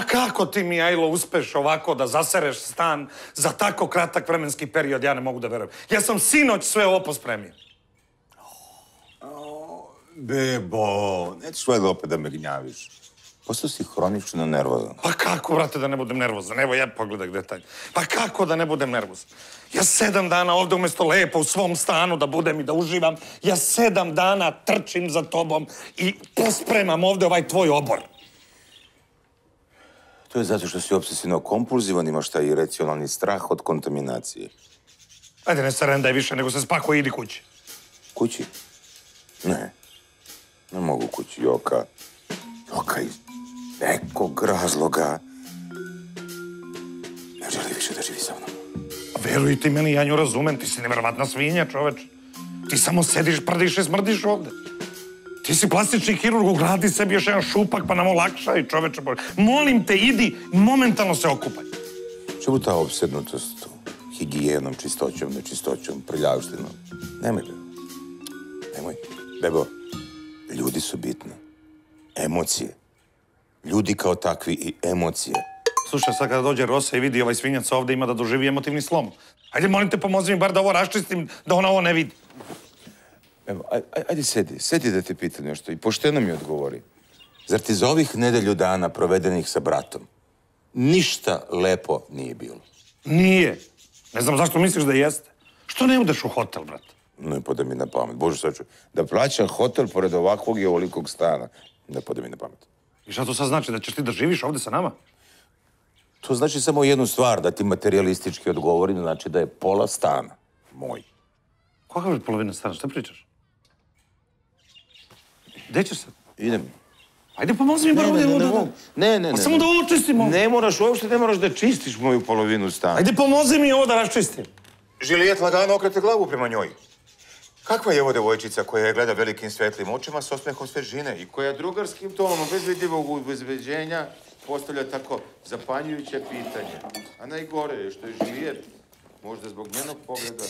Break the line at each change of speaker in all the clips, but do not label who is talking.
Pa kako ti, Mijajlo, uspeš ovako da zasereš stan za tako kratak vremenski period, ja ne mogu da verujem. Ja sam sinoć sve ovo pospremio.
Bebo, nećeš valjda opet da me gnjaviš. Postao si hronično nervozan.
Pa kako, vrate, da ne budem nervozan? Evo, ja pogledaj detalj. Pa kako da ne budem nervozan? Ja sedam dana ovdje umjesto lepo u svom stanu da budem i da uživam, ja sedam dana trčim za tobom i pospremam ovdje ovaj tvoj obor.
To je zato što si obsesivno kompulzivan, imaš taj iracionalni strah od kontaminacije.
Ajde, ne se rendaj više, nego se spako i idi kući.
Kući? Ne. Ne mogu kući, Joka. Joka iz nekog razloga ne želi više da živi sa mnom.
Veruj ti meni, ja nju razumem, ti si nevjerovatna svinja, čoveč. Ti samo sediš, prdiš i smrdiš ovde. Ti si plastični kirurg, ugradi sebi još jedan šupak pa nam olakšaj, čoveče. Bože. Molim te, idi, momentalno se okupaj.
Čemu ta obsednutost higijenom, čistoćom, nečistoćom, prljavštinom? Nemoj, Bebo. Nemoj. Bebo, ljudi su bitni. Emocije. Ljudi kao takvi i emocije.
Slušaj, sad kada dođe Rosa i vidi ovaj svinjac ovde ima da doživi emotivni slom. Ajde, molim te, pomozi mi bar da ovo raščistim, da ona ovo ne vidi.
Evo, aj- aj- ajde sedi, sedi da te pitam nešto i pošteno mi odgovori. Zar ti za ovih nedelju dana provedenih sa bratom ništa lepo nije bilo?
Nije. Ne znam zašto misliš da jeste. Što ne udeš u hotel, brate?
Ne pada mi na pamet. Bože sačuvaj. Da plaćam hotel pored ovakvog i ovolikog stana. Ne pada mi na pamet.
I šta to sad znači, da ćeš ti da živiš ovde sa nama?
To znači samo jednu stvar, da ti materialistički odgovorim, znači da je pola stana moj.
Kakva je polovina stana, šta pričaš? Gde ćeš sad?
Idem.
Ajde, pomozi mi bar ovdje da- da...
Ne, ne,
Pa
ne.
samo da
ne.
ovo čistimo.
Ne moraš, uopšte ne moraš da čistiš moju polovinu stana.
Ajde, pomozi mi ovo da raščistim.
Žilijet lagano okrete glavu prema njoj. Kakva je ovo devojčica koja je gleda velikim svetlim očima s osmehom svežine i koja drugarskim tonom bez vidljivog ubezbeđenja postavlja tako zapanjujuće pitanje. A najgore je što je Žilijet, možda zbog njenog pogleda...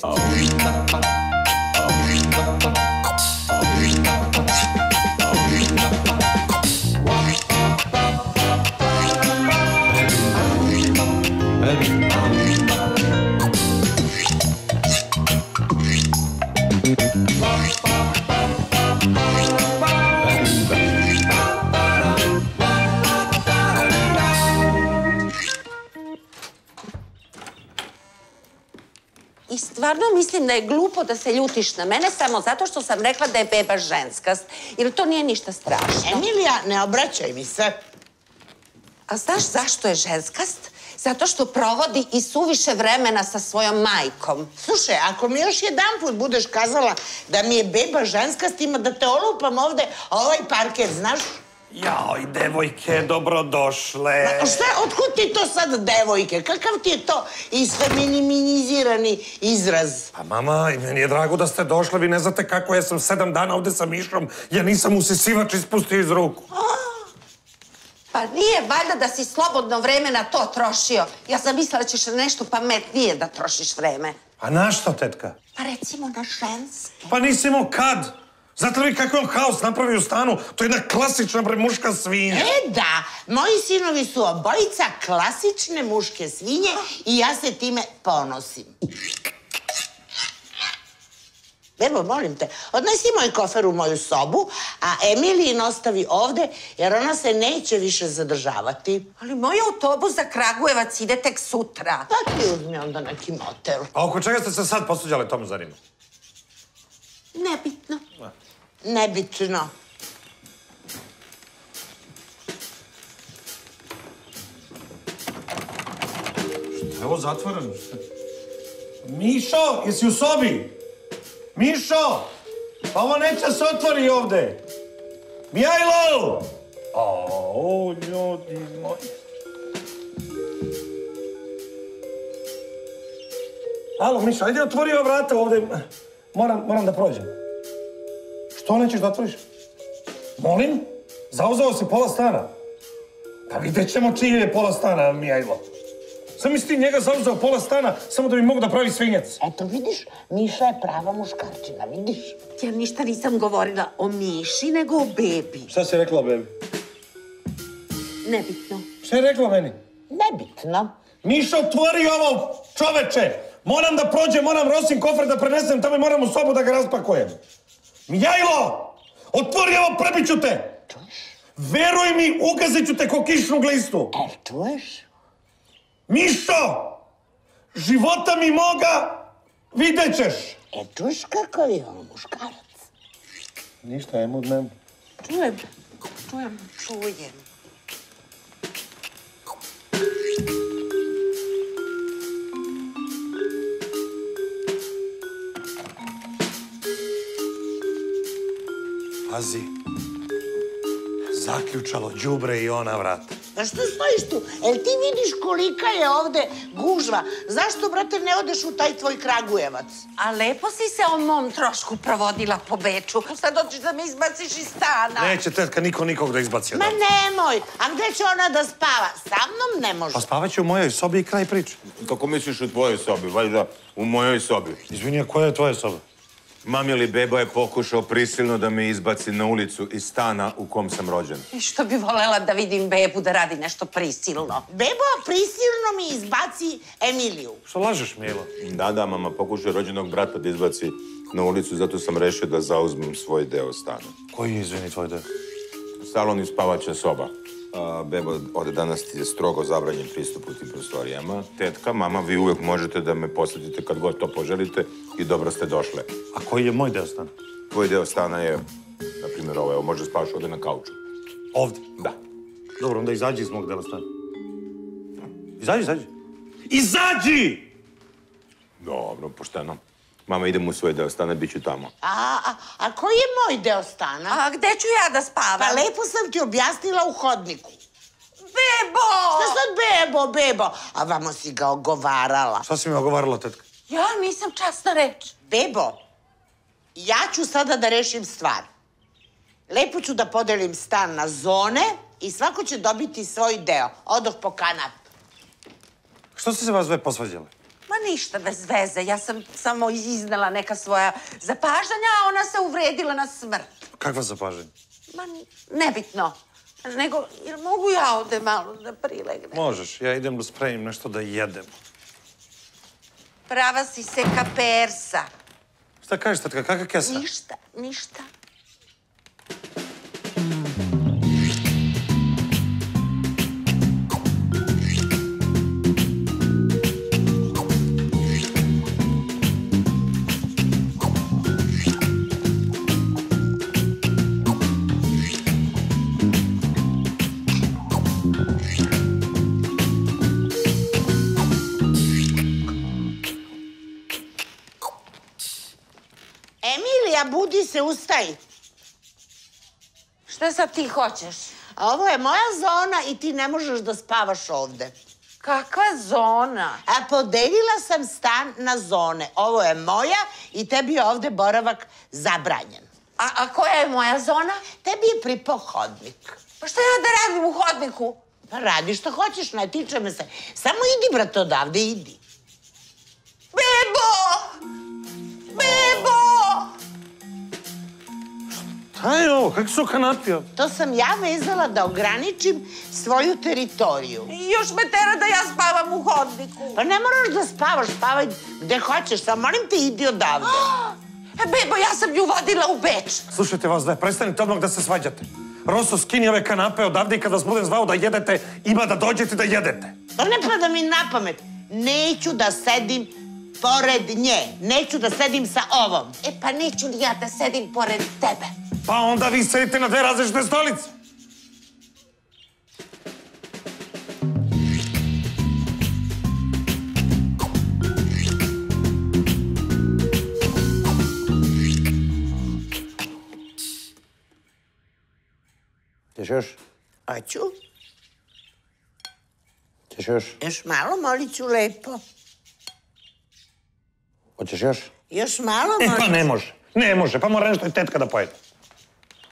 stvarno mislim da je glupo da se ljutiš na mene samo zato što sam rekla da je beba ženskast. Jer to nije ništa strašno.
Emilija, ne obraćaj mi se.
A znaš zašto je ženskast? Zato što provodi i suviše vremena sa svojom majkom.
Slušaj, ako mi još jedan put budeš kazala da mi je beba ženskast, ima da te olupam ovde ovaj parket, znaš?
Joj, devojke, dobrodošle.
A šta, otkud ti to sad, devojke? Kakav ti je to isfeminizirani izraz?
Pa mama, meni je drago da ste došle, vi ne znate kako ja sam sedam dana ovde sa Mišom, ja nisam usisivač ispustio iz ruku.
Pa nije valjda da si slobodno vreme na to trošio. Ja sam mislila da ćeš nešto pametnije da trošiš vreme.
A na što, tetka?
Pa recimo na ženske.
Pa nisi imao kad. Znate li vi kakav je on haos napravio u stanu? To je jedna klasična bre muška svinja.
E da, moji sinovi su obojica klasične muške svinje i ja se time ponosim. Bebo, molim te, odnesi moj kofer u moju sobu, a Emilijin ostavi ovde, jer ona se neće više zadržavati.
Ali moj autobus za Kragujevac ide tek sutra.
Pa ti uzmi onda neki motel.
A oko čega ste se sad posuđale, to me zanima.
Nebitno.
Nebitno.
Evo zatvoreno. Mišo, jesi u sobi? Mišo! Pa ovo neće se otvori ovde. Mijajlo! O, ljudi moji. Alo, Mišo, ajde otvori ova vrata ovde. Moram, moram da prođem. Što nećeš da otvoriš? Molim? Zauzeo si pola stana. Pa vidjet ćemo čije je pola stana, Mijajlo. Sam misli ti njega zauzeo pola stana samo da bi mogu da pravi svinjac.
Eto, vidiš, Miša je prava muškarčina, vidiš?
Ja ništa nisam govorila o Miši, nego o bebi.
Šta si rekla o bebi?
Nebitno.
Šta je rekla meni?
Nebitno.
Mišo, otvori ovo, čoveče! Moram da prođem, moram Rosin kofer da prenesem tamo i moram u sobu da ga raspakujem. Mijajlo! Otvori ovo, prebit ću te! Veruj mi, ugazit ću te ko kišnu glistu.
E, čuješ?
Mišo! Života mi moga vidjet ćeš!
E, čuješ kako je on muškarac?
Ništa, ajmo od mene.
Čujem. Čujem. Čujem.
Pazi. Zaključalo đubre i ona vrata.
Pa što stojiš tu? El ti vidiš kolika je ovde gužva? Zašto, brate, ne odeš u taj tvoj Kragujevac?
A lepo si se o mom trošku provodila po Beču. Sad hoćeš da me izbaciš iz stana.
Neće tetka niko nikog da izbaci
Ma nemoj, a gde će ona da spava? Sa mnom ne može.
Pa spavaće u mojoj sobi i kraj priče.
Kako misliš u tvojoj sobi? Valjda u mojoj sobi.
Izvini, a koja je tvoja soba?
Mamili beba je pokušao prisilno da me izbaci na ulicu iz stana u kom sam rođen.
I što bi volela da vidim bebu da radi nešto prisilno.
Bebo prisilno mi izbaci Emiliju.
Što lažeš, Milo?
Da, da, mama, pokušao rođenog brata da izbaci na ulicu, zato sam rešio da zauzmem svoj deo stana.
Koji je, izvini, tvoj deo?
Salon i spavaća soba. Bebo, od danas ti je strogo zabranjen pristup u tim prostorijama. Tetka, mama, vi uvek možete da me posjetite kad god to poželite i dobro ste došle.
A koji je moj deo stana?
Tvoj deo stana je, na primjer, ovaj, evo, može spavaš ovde na kauču.
Ovde.
Da.
Dobro, onda izađi iz mog dela stana. Izađi, izađi. Izađi!
Dobro, pošteno. Mama, idemo u svoj deo stana, bit ću tamo.
A, a, a koji je moj deo stana?
A gde ću ja da spavam?
Pa lepo sam ti objasnila u hodniku.
Bebo!
Šta sad bebo, bebo? A vamo si ga ogovarala.
Šta si mi ogovarala, tetka?
Ja nisam časna reč.
Bebo, ja ću sada da rešim stvar. Lepo ću da podelim stan na zone i svako će dobiti svoj deo. Odoh po kanap.
Što ste se vas dve posvađale?
Ništa bez veze. Ja sam samo iznala neka svoja zapažanja, a ona se uvredila na smrt.
Kakva zapaženja?
Ma nebitno. Nego, jel mogu ja ovde malo da prilegnem?
Možeš, ja idem da spremim nešto da jedem.
Prava si se kapersa.
Šta kažeš, tetka, kakva kesa?
Ništa, ništa.
Budi se, ustaj.
Šta sad ti hoćeš?
A Ovo je moja zona i ti ne možeš da spavaš ovde.
Kakva zona?
A podelila sam stan na zone. Ovo je moja i tebi je ovde boravak zabranjen.
A, a koja je moja zona?
Tebi je pripao hodnik.
Pa šta ja da radim u hodniku?
Pa radi što hoćeš, ne tiče me se. Samo idi, brate, odavde, idi.
Bebo! Bebo!
Šta je ovo? Kako su kanapio?
To sam ja vezala da ograničim svoju teritoriju.
I još me tera da ja spavam u hodniku.
Pa ne moraš da spavaš, spavaj gde hoćeš, samo molim te, idi odavde.
E, Bebo, ja sam ju vodila u Beč.
Slušajte vas dve, prestanite odmah da se svađate. Roso, skini ove kanape odavde i kada vas budem zvao da jedete, ima da dođete da jedete.
To ne pada mi na pamet. Neću da sedim pored nje. Neću da sedim sa ovom.
E, pa neću li ja da sedim pored tebe?
Pa onda vi sedite na dve različite stolice. Ćeš još?
Hoću.
Ćeš još?
Još malo, molit ću lepo.
Hoćeš još?
Još malo,
E,
molit
pa ne može. Ne može, pa mora nešto i tetka da pojede.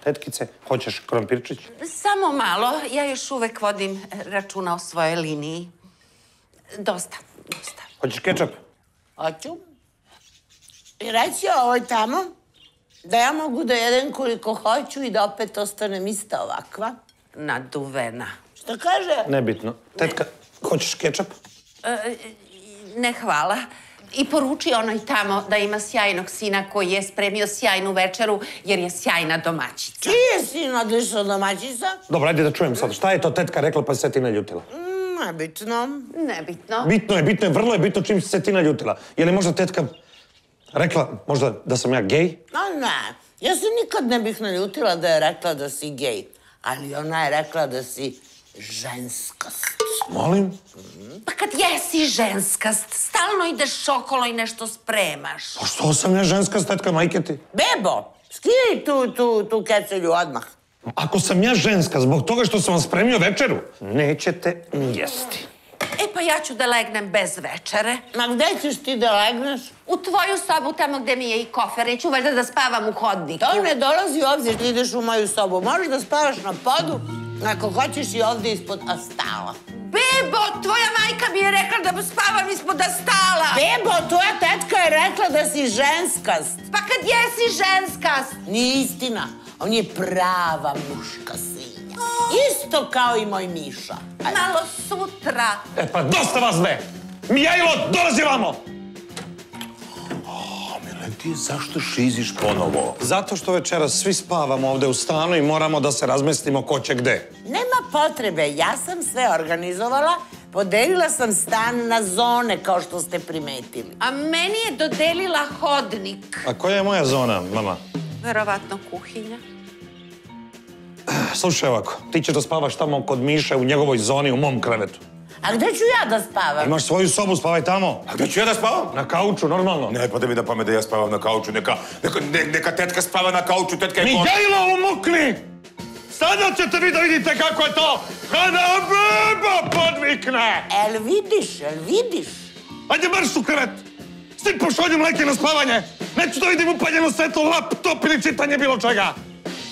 Tetkice, hoćeš krompirčić?
Samo malo, ja još uvek vodim e, računa o svojoj liniji. Dosta, dosta.
Hoćeš kečap?
Hoću. I reci ovoj tamo da ja mogu da jedem koliko hoću i da opet ostanem ista ovakva.
Naduvena.
Šta Šta kaže?
Nebitno. Tetka, hoćeš kečap?
Ne hvala. I poruči onoj tamo da ima sjajnog sina koji je spremio sjajnu večeru jer je sjajna domaćica.
Čiji je sin odlična domaćica?
Dobro, ajde da čujem sad. Šta je to tetka rekla pa se ti naljutila?
Mm, Nebitno.
Nebitno.
Bitno je, bitno je, vrlo je bitno čim se ti naljutila. Je li možda tetka rekla možda da sam ja gej?
No ne, ja se nikad ne bih naljutila da je rekla da si gej. Ali ona je rekla da si ženskast.
Molim?
Pa kad jesi ženskast, stalno ideš okolo i nešto spremaš.
Pa što sam ja ženska tetka majke ti?
Bebo, skini tu, tu, tu kecelju odmah.
Ako sam ja ženska zbog toga što sam vam spremio večeru, nećete jesti.
E pa ja ću da legnem bez večere.
Ma gde ćeš ti da legneš?
U tvoju sobu, tamo gde mi je i kofer. Neću valjda da spavam u hodniku.
To ne dolazi u obzir, ti ideš u moju sobu. Možeš da spavaš na podu, ako hoćeš i ovdje ispod astala.
Bebo, tvoja majka mi je rekla da spavam ispod astala.
Bebo, tvoja tetka je rekla da si ženskast.
Pa kad jesi ženskast?
Nije istina. On je prava muška svinja. Isto kao i moj Miša. Ajde.
Malo sutra.
E pa dosta vas dve! Mijajlo, dolazi vamo!
Milenti, zašto šiziš ponovo?
Zato što večeras svi spavamo ovde u stanu i moramo da se razmestimo ko će gde.
Nema potrebe, ja sam sve organizovala. Podelila sam stan na zone, kao što ste primetili.
A meni je dodelila hodnik.
A koja je moja zona, mama?
Verovatno kuhinja.
Slušaj ovako, ti ćeš da spavaš tamo kod Miše u njegovoj zoni, u mom krevetu.
A gde ću ja da spavam?
Imaš svoju sobu, spavaj tamo.
A gdje ću ja da spavam?
Na kauču, normalno.
Ne pada mi da pamet da ja spavam na kauču, neka, neka, ne- neka tetka spava na kauču, tetka je...
Mijajlo, umukni! Sada ćete vi da vidite kako je to kada beba podvikne!
El vidiš, el vidiš?
Ajde marš u krevet! Svi pošolju mleke na spavanje! Neću da vidim upaljeno svetlo, laptop ili čitanje bilo čega!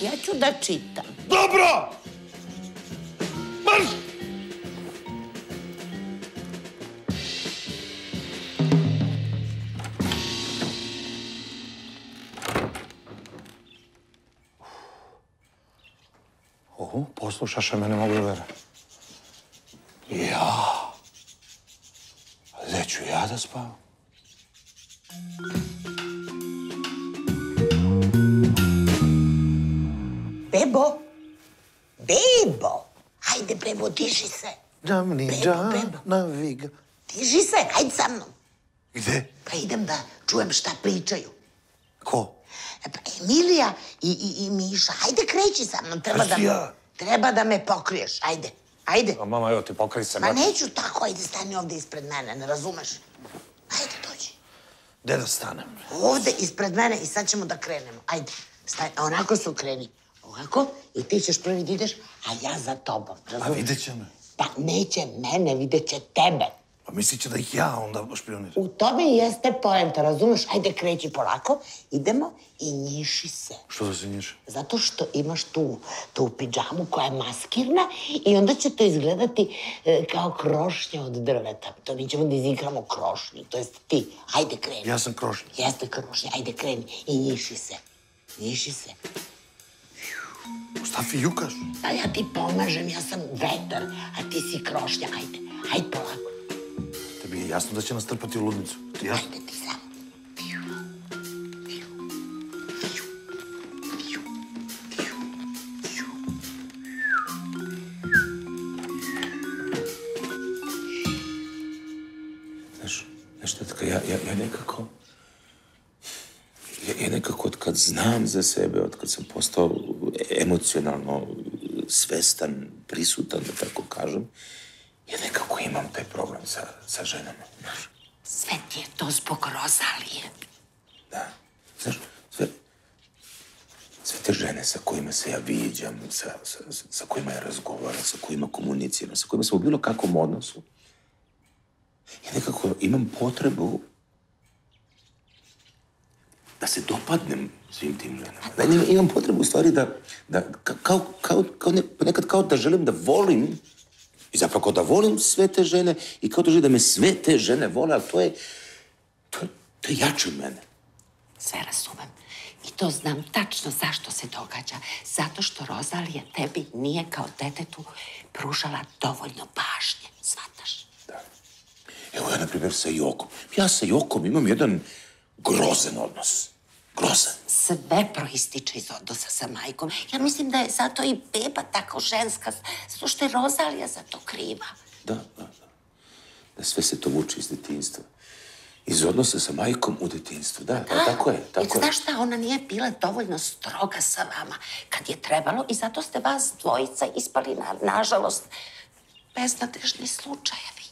Ja ću da čitam.
Dobro! Marš! Oho, poslušaše mene mogu da vera. Ja? Gde ću ja da spavam?
Bebo? Bebo? Hajde, Bebo, diži se.
Damni
Bebo,
naviga.
Diži se, hajde sa mnom.
Gde?
Pa idem da čujem šta pričaju.
Ko?
E, Pa Emilija i, i, i Miša, hajde kreći sa mnom. Treba da,
ja.
Treba da me pokriješ, ajde. Ajde.
A mama, evo ti pokri se,
Ma
brate.
neću tako, ajde stani ovde ispred mene, ne razumeš? Ajde, dođi.
Gde da stanem?
Ovde ispred mene i sad ćemo da krenemo. Ajde, stani, onako se ukreni. Ovako, i ti ćeš prvi da ideš, a ja za tobom.
A vidjet će me.
Pa neće mene, vidjet će tebe.
Pa mislit će da ih ja onda špioniram.
U tome jeste poenta, razumeš? Ajde, kreći polako, idemo i njiši se.
Što da se njiše?
Zato što imaš tu, tu pidžamu koja je maskirna i onda će to izgledati e, kao krošnja od drveta. To mi ćemo da izigramo krošnju, to jest ti. Ajde, kreni.
Ja sam krošnja.
Jeste krošnja, ajde, kreni i njiši se. Njiši se.
Šta fijukaš?
A ja ti pomažem, ja sam vetar, a ti si krošnja. Ajde, ajde polako.
Tebi je jasno da će nas trpati u ludnicu. Ti jasno?
Ajde ti samo.
Znaš, ja, ja, ja nekako... Ja, ja nekako od kad znam za sebe, od kad sam postao emocionalno svestan, prisutan, da tako kažem, ja imam taj problem sa, sa ženama.
Sve ti je to zbog Rozalije.
Da. Znaš, sve, sve te žene sa kojima se ja viđam, sa, sa, sa kojima ja razgovaram, sa kojima komuniciram, sa kojima sam u bilo kakvom odnosu, ja nekako imam potrebu da se dopadnem svim tim ženama. Da imam, potrebu u stvari da, da ka- kao, kao, kao ne, ponekad kao da želim da volim i zapravo kao da volim sve te žene i kao da želim da me sve te žene vole, ali to je, to, to je jače od mene.
Sve razumem. I to znam tačno zašto se događa. Zato što Rozalija tebi nije kao detetu pružala dovoljno pažnje. Svataš?
Evo ja, na primjer, sa Jokom. Ja sa Jokom imam jedan grozan odnos. Grozan.
Sve proističe iz odnosa sa majkom. Ja mislim da je zato i beba tako ženska, zato što je Rozalija za to kriva.
Da, da, da. Da sve se to vuče iz detinjstva. Iz odnosa sa majkom u detinjstvu. Da, da, tako je, tako je.
znaš šta, ona nije bila dovoljno stroga sa vama kad je trebalo i zato ste vas dvojica ispali, na, nažalost, beznadežni slučajevi.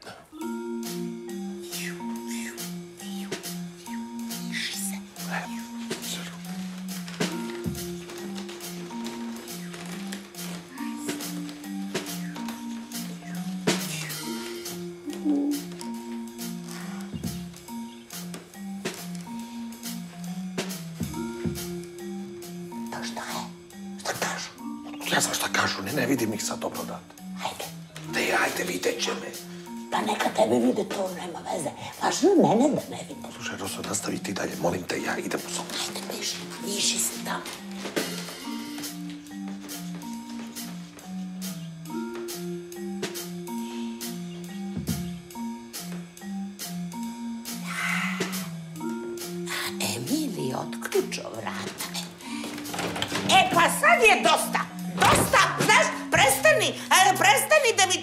To
ne, ne vidim ih sad dobro dat.
Hajde.
Te, ajde, vidjet će me.
Pa neka tebe vide, to nema veze. Važno je mene da ne vide.
Slušaj, Roso, nastavi ti dalje, molim te, ja idem u sobu.
Hajde, piši, piši se tamo. A Emili otključao vrata.
E, pa sad je. Dosta,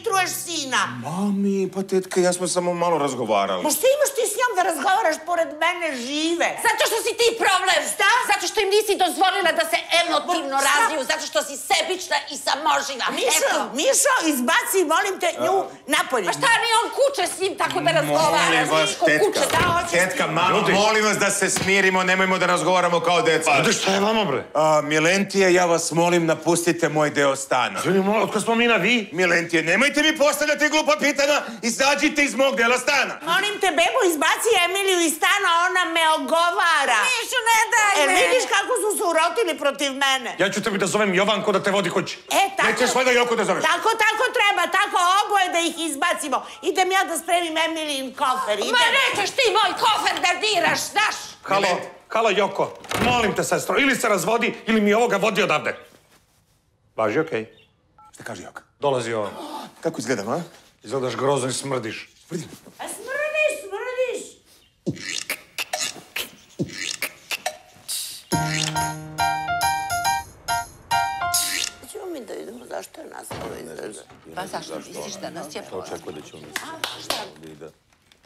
truješ sina.
Mami, pa tetka, ja smo samo malo razgovarali.
Ma šta imaš ti s njom da razgovaraš pored mene žive?
Zato što si ti problem!
Šta?
Zato što im nisi dozvolila da se emotivno razviju, zato što si sebična i samoživa.
Mišo,
Eto.
Mišo, izbaci, molim te, nju napolje.
Pa šta ni on kuće s njim tako da razgovara?
Molim vas,
kuće,
tetka,
da
tetka,
ti?
ma, molim vas da se smirimo, nemojmo da razgovaramo kao deca.
Ajde, šta je vama, bre?
A, Milentije, ja vas molim, napustite moj deo stana.
Izvini, molim, otkad smo mi na vi?
Milentije, nemojte mi postavljati glupa pitanja, izađite iz mog dela stana.
Molim te, bebo, izbaci Emiliju iz stana, ona me ogovara.
Mišo, ne daj
E,
me!
vidiš kako su se urotili protiv mene.
Ja ću tebi da zovem Jovanko da te vodi kući.
E, tako...
Nećeš valjda Joku da zoveš?
Tako, tako treba, tako oboje da ih izbacimo. Idem ja da spremim Emilijin kofer, idem.
Ma nećeš ti moj kofer da diraš, znaš?
Halo, halo, Joko, molim te, sestro, ili se razvodi, ili mi ovoga vodi odavde. Važi, okej.
Šta kaže Joka?
Dolazi on.
Kako izgledam, a?
Izgledaš grozno i smrdiš.
A smrdiš, smrdiš. Ćemo zašto je nastalo izgleda.
Pa zašto misliš da nas je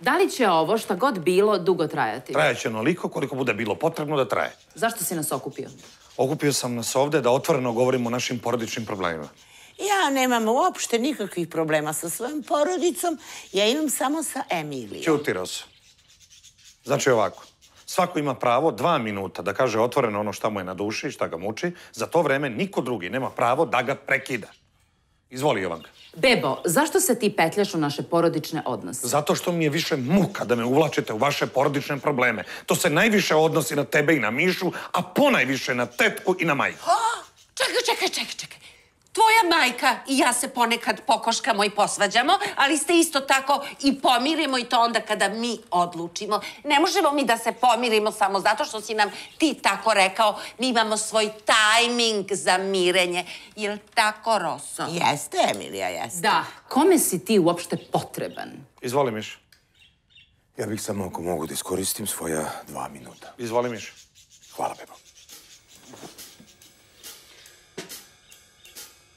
Da li će ovo, šta god bilo, dugo trajati?
Trajaće onoliko koliko bude bilo potrebno da traje.
Zašto si nas okupio?
Okupio sam nas ovde da otvoreno govorimo o našim porodičnim problemima.
Ja nemam uopšte nikakvih problema sa svojom porodicom. Ja imam samo sa Emilijom.
Ćuti, Rosa. Znači ovako, svako ima pravo dva minuta da kaže otvoreno ono šta mu je na duši i šta ga muči. Za to vreme niko drugi nema pravo da ga prekida. Izvoli, Jovanka.
Bebo, zašto se ti petljaš u naše porodične odnose?
Zato što mi je više muka da me uvlačite u vaše porodične probleme. To se najviše odnosi na tebe i na Mišu, a ponajviše na tetku i na majku.
Čekaj, čekaj, čekaj, čekaj. Tvoja majka i ja se ponekad pokoškamo i posvađamo, ali se isto tako i pomirimo i to onda kada mi odlučimo. Ne možemo mi da se pomirimo samo zato što si nam ti tako rekao. Mi imamo svoj tajming za mirenje. Jel tako, Roso?
Jeste, Emilija, jeste.
Da. Kome si ti uopšte potreban?
Izvoli, Miš.
Ja bih samo ako mogu da iskoristim svoja dva minuta.
Izvoli, Miš.
Hvala, Bebo.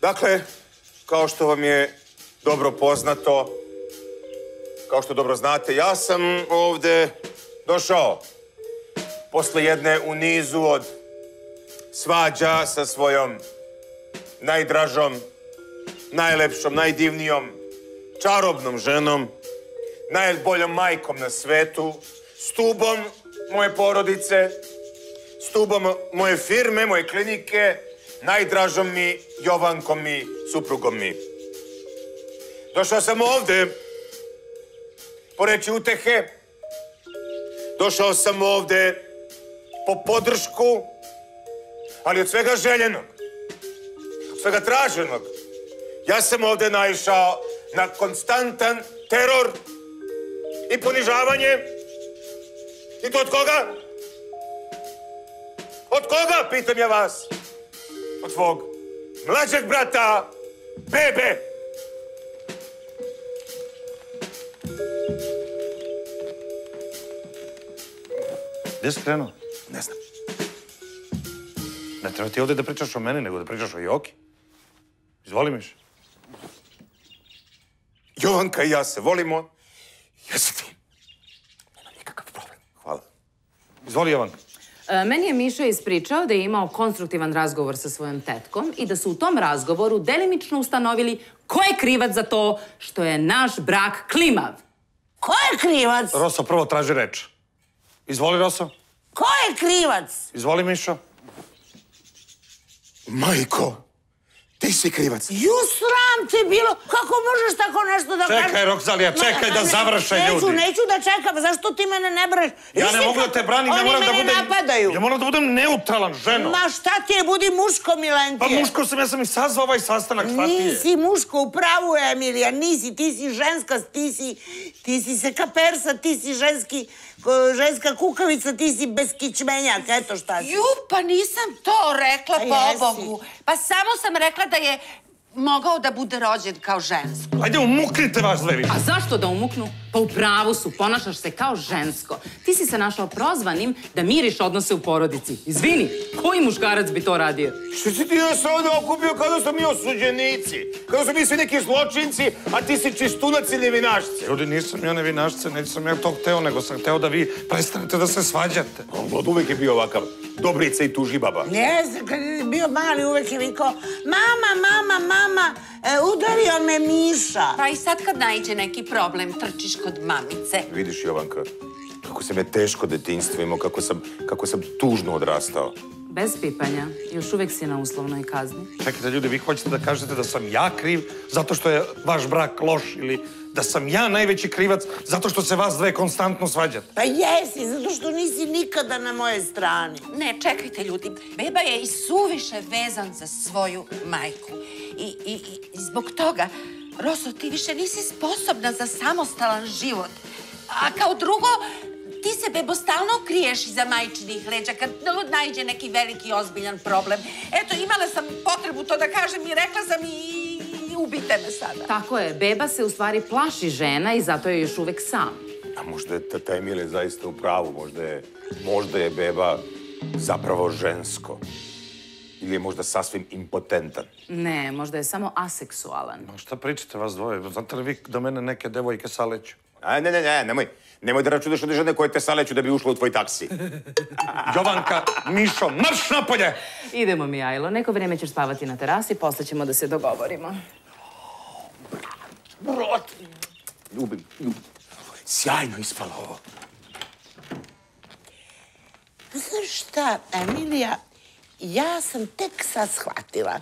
Dakle, kao što vam je dobro poznato, kao što dobro znate, ja sam ovde došao posle jedne u nizu od svađa sa svojom najdražom, najlepšom, najdivnijom, čarobnom ženom, najboljom majkom na svetu, stubom moje porodice, stubom moje firme, moje klinike, najdražom mi Jovankom mi, suprugom mi. Došao sam ovde po reći utehe, došao sam ovde po podršku, ali od svega željenog, od svega traženog, ja sam ovde naišao na konstantan teror i ponižavanje. I to od koga? Od koga, pitam ja vas? Od tvog mlađeg brata, Bebe.
Gdje si krenuo?
Ne znam.
Ne treba ti ovdje da pričaš o meni, nego da pričaš o Joki. Izvoli, Miš.
Jovanka i ja se volimo. Jesi ti? Nema nikakav problem. Hvala.
Izvoli, Jovanka.
E, meni je Miša ispričao da je imao konstruktivan razgovor sa svojom tetkom i da su u tom razgovoru delimično ustanovili ko je krivac za to što je naš brak klimav.
Ko je krivac?
Roso prvo traži reč. Izvoli, Roso.
Ko je krivac?
Izvoli, Mišo.
Majko, ti si krivac.
Ju, sram te bilo. Kako možeš tako nešto da kažeš?
Čekaj, Rokzalija, čekaj da završe
neću,
ljudi.
Neću da čekam. Zašto ti mene ne breš?
Ja ne mogu da te branim, ja
Oni
moram da
mene
budem...
napadaju.
Ja moram da budem neutralan, ženo.
Ma šta ti je, budi muško,
Pa
Milentije.
muško sam, ja sam i sazvao ovaj sastanak, šta ti je?
Nisi muško, u pravu je, Emilija, nisi, ti si ženska, ti si, ti si seka persa, ti si ženski, ženska kukavica, ti si beskičmenjak, eto šta si.
Ju, pa nisam to rekla,
Pa
pobogu. Pa samo sam rekla da je mogao da bude rođen kao žensko.
Ajde, umuknite vas više.
A zašto da umuknu? Pa u pravu su, ponašaš se kao žensko. Ti si se našao prozvanim da miriš odnose u porodici. Izvini, koji muškarac bi to radio?
Što si ti nas ovdje okupio kada smo mi osuđenici? Kada smo mi svi neki zločinci, a ti si čistunac i nevinašci?
Ljudi, nisam ja nevinašce, nisam ja to hteo, nego sam hteo da vi prestanete da se svađate.
On od uvek je bio ovakav. Dobrica i tuži baba.
Ne znam, kad je bio mali uvek je vikao, mama, mama, mama, e, udario me Miša.
Pa i sad kad naiđe neki problem, trčiš kod mamice.
Vidiš, Jovanka, kako sam je teško detinjstvo imao, kako sam, kako sam tužno odrastao.
Bez pipanja, još uvek si na uslovnoj kazni.
Čekajte, ljudi, vi hoćete da kažete da sam ja kriv zato što je vaš brak loš ili da sam ja najveći krivac zato što se vas dve konstantno svađate.
Pa jesi, zato što nisi nikada na moje strani.
Ne, čekajte ljudi, beba je i suviše vezan za svoju majku. I, i, i zbog toga, Roso, ti više nisi sposobna za samostalan život. A kao drugo, ti se bebo stalno kriješ iza majčinih leđa kad naiđe neki veliki ozbiljan problem. Eto, imala sam potrebu to da kažem i rekla sam i, i ubite me sada.
Tako je, beba se u stvari plaši žena i zato je još uvek sam.
A možda je tata Emile zaista u pravu, možda je, možda je beba zapravo žensko. Ili je možda sasvim impotentan.
Ne, možda je samo aseksualan.
Ma šta pričate vas dvoje? Znate li vi da mene neke devojke saleću?
A, ne, ne, ne, nemoj. Nemoj da računaš od žene koje te saleću da bi ušla u tvoj taksi.
Jovanka, Mišo, marš napolje!
Idemo, Mijajlo, neko vrijeme ćeš spavati na terasi, posle ćemo da se dogovorimo.
Ljubim, ljubim. Sjajno ispalo ovo.
Znaš šta, Emilija, ja sam tek sad shvatila.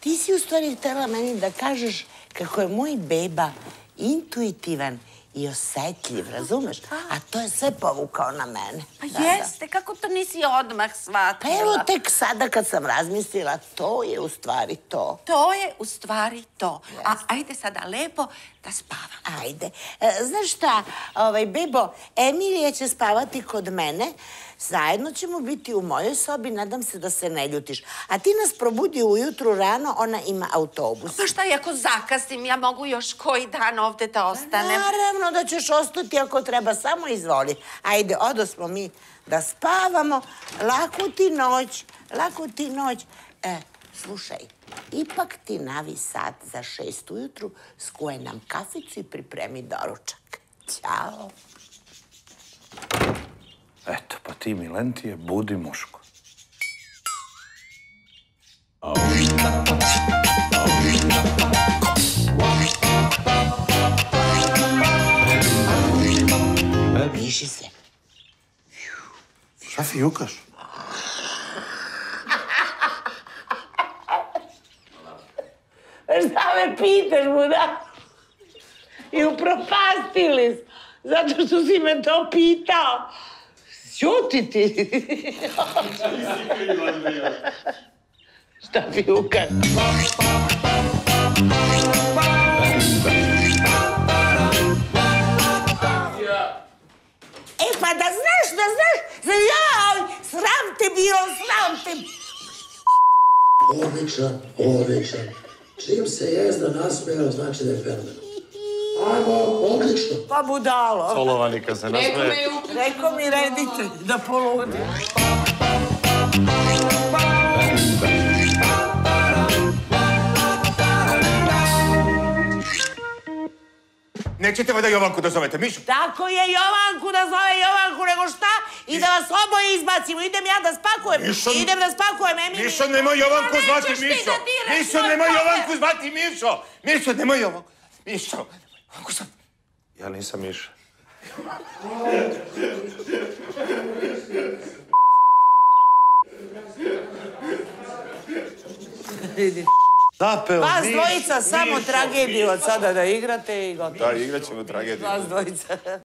Ti si u stvari htjela meni da kažeš kako je moj beba intuitivan i osjetljiv, razumeš? A to je sve povukao na mene.
Pa
Da, da.
jeste, kako to nisi odmah shvatila?
Pa evo tek sada kad sam razmislila, to je u stvari to.
To je u stvari to. A ajde sada lepo da spavamo.
Ajde. E, znaš šta, ovaj, Bebo, Emilija će spavati kod mene. Zajedno ćemo biti u mojoj sobi, nadam se da se ne ljutiš. A ti nas probudi ujutru rano, ona ima autobus.
Pa šta ako zakasnim, ja mogu još koji dan ovde da ostanem.
Naravno da ćeš ostati ako treba, samo izvoli. Ajde, odosmo mi da spavamo. Laku ti noć, laku ti noć. E, slušaj, ipak ti navi sat za šest ujutru, skuje nam kaficu i pripremi doručak. Ćao.
Eto, pa ti, Milentije, budi muško.
Piši se.
Šta fijukaš?
Šta me pitaš, buda? I upropastili zato što si me to pitao. Ćuti ti. Šta fijukaš? E pa da znaš, da znaš, da jaj, sram te bilo, sram te.
Odličan, odličan. Čim se jezda nasmijao, znači da je fenomen. Ajmo, odlično.
Pa budalo.
Polovani kad se nasmeje.
Rekao mi reditelj da poludi.
Nećete valjda Jovanku da zovete Mišu?
Tako je Jovanku da zove Jovanku, nego šta? I da vas oboje izbacimo. Idem ja da spakujem.
Mišo-
Idem da spakujem, Emili.
Mišo, nemoj Jovanku
Pa
zvati Mišo! Mišo,
moj
nemoj. Jovanku zvati Mišo! Mišo, nemoj Jovanku! Mišo, nemoj Jovanku zvati.
Ja nisam Miša. Zapeo
Vas dvojica samo tragediju od sada da igrate i gotovo.
Da, igrat ćemo tragediju.
Vas dvojica.